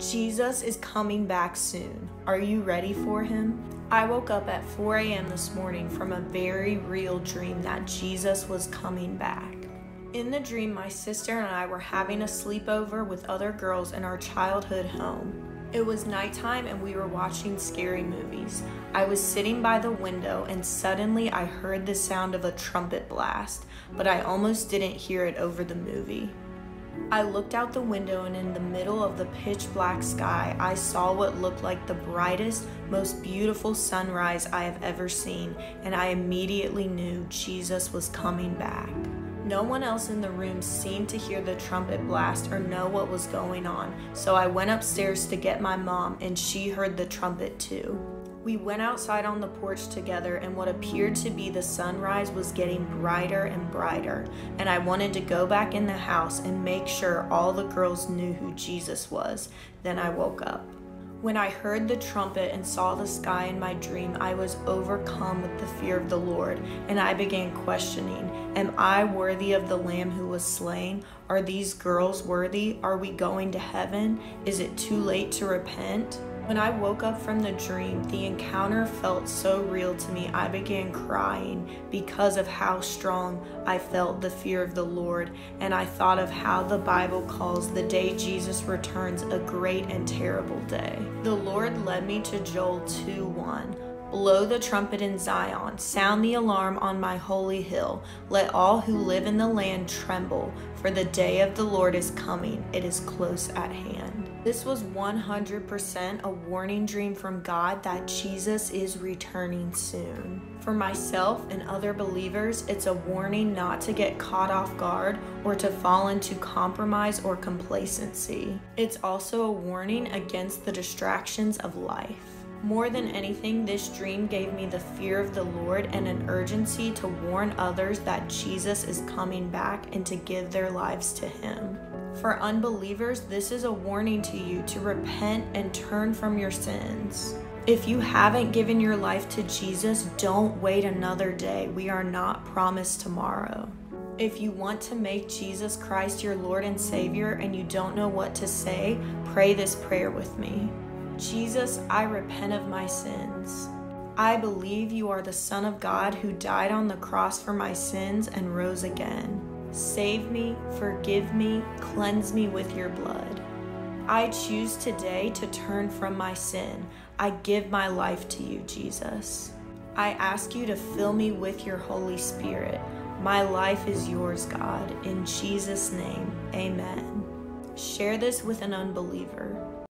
Jesus is coming back soon. Are you ready for him? I woke up at 4 a.m. this morning from a very real dream that Jesus was coming back. In the dream, my sister and I were having a sleepover with other girls in our childhood home. It was nighttime and we were watching scary movies. I was sitting by the window and suddenly I heard the sound of a trumpet blast, but I almost didn't hear it over the movie. I looked out the window and in the middle of the pitch black sky, I saw what looked like the brightest, most beautiful sunrise I have ever seen, and I immediately knew Jesus was coming back. No one else in the room seemed to hear the trumpet blast or know what was going on, so I went upstairs to get my mom, and she heard the trumpet too. We went outside on the porch together, and what appeared to be the sunrise was getting brighter and brighter. And I wanted to go back in the house and make sure all the girls knew who Jesus was. Then I woke up. When I heard the trumpet and saw the sky in my dream, I was overcome with the fear of the Lord, and I began questioning Am I worthy of the Lamb who was slain? Are these girls worthy? Are we going to heaven? Is it too late to repent? When I woke up from the dream, the encounter felt so real to me, I began crying because of how strong I felt the fear of the Lord. And I thought of how the Bible calls the day Jesus returns a great and terrible day. The Lord led me to Joel 2 1. Blow the trumpet in Zion, sound the alarm on my holy hill. Let all who live in the land tremble, for the day of the Lord is coming, it is close at hand. This was 100% a warning dream from God that Jesus is returning soon. For myself and other believers, it's a warning not to get caught off guard or to fall into compromise or complacency. It's also a warning against the distractions of life. More than anything, this dream gave me the fear of the Lord and an urgency to warn others that Jesus is coming back and to give their lives to Him. For unbelievers, this is a warning to you to repent and turn from your sins. If you haven't given your life to Jesus, don't wait another day. We are not promised tomorrow. If you want to make Jesus Christ your Lord and Savior and you don't know what to say, pray this prayer with me. Jesus, I repent of my sins. I believe you are the Son of God who died on the cross for my sins and rose again. Save me, forgive me, cleanse me with your blood. I choose today to turn from my sin. I give my life to you, Jesus. I ask you to fill me with your Holy Spirit. My life is yours, God. In Jesus' name, amen. Share this with an unbeliever.